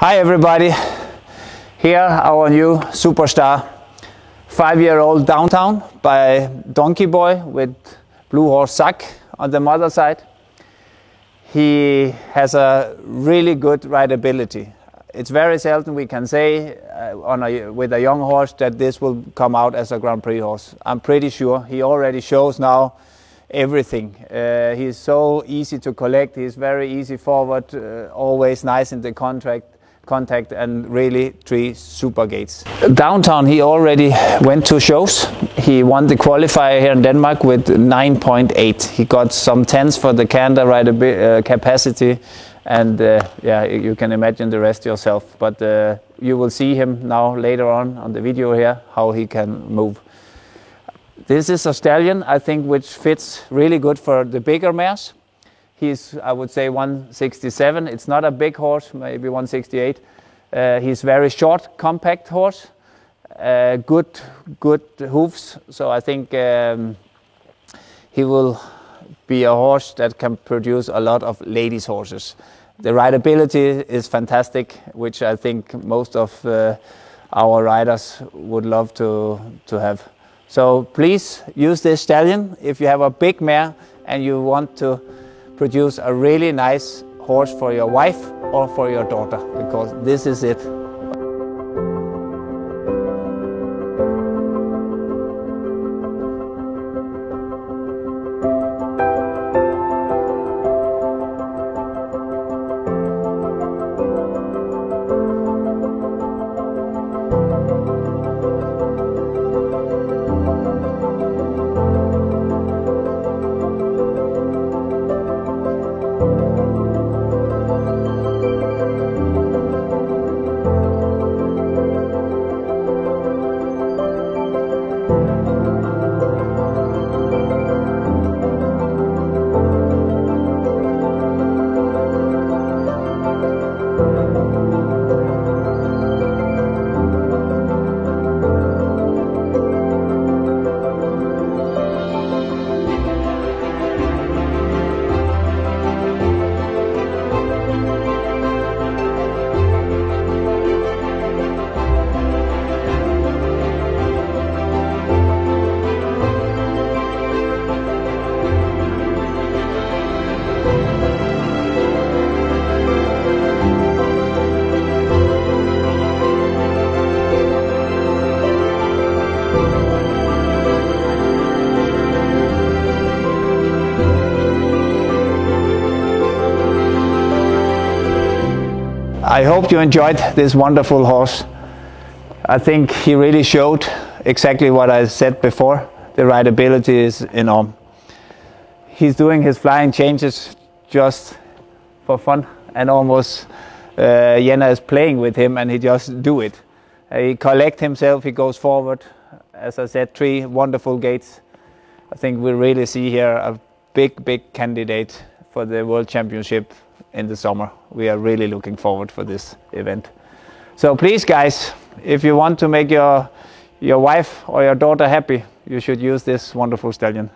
Hi everybody, here our new superstar, five-year-old Downtown by Donkey Boy with Blue Hors Zack on the mother side. He has a really good rideability. It's very seldom we can say uh, on a, with a young horse that this will come out as a Grand Prix horse. I'm pretty sure he already shows now everything. Uh, he's so easy to collect. He's very easy forward, uh, always nice in the contract contact and really three super gaits. Downtown he already went to shows. He won the qualifier here in Denmark with 9.8. He got some tens for the canter rider uh, capacity and uh, yeah you can imagine the rest yourself but uh, you will see him now later on on the video here how he can move. This is a stallion I think which fits really good for the bigger mares He's, I would say, 167. It's not a big horse, maybe 168. Uh, he's very short, compact horse. Uh, good, good hoofs. So I think um, he will be a horse that can produce a lot of ladies' horses. The rideability is fantastic, which I think most of uh, our riders would love to, to have. So please use this stallion if you have a big mare and you want to produce a really nice horse for your wife or for your daughter because this is it. I hope you enjoyed this wonderful horse. I think he really showed exactly what I said before. The rideability is enormous. He's doing his flying changes just for fun and almost uh, is playing with him and he just do it. He collect himself, he goes forward. As I said, three wonderful gaits. I think we really see here a big, big candidate for the World Championship in the summer. We are really looking forward for this event. So please guys, if you want to make your, your wife or your daughter happy, you should use this wonderful stallion.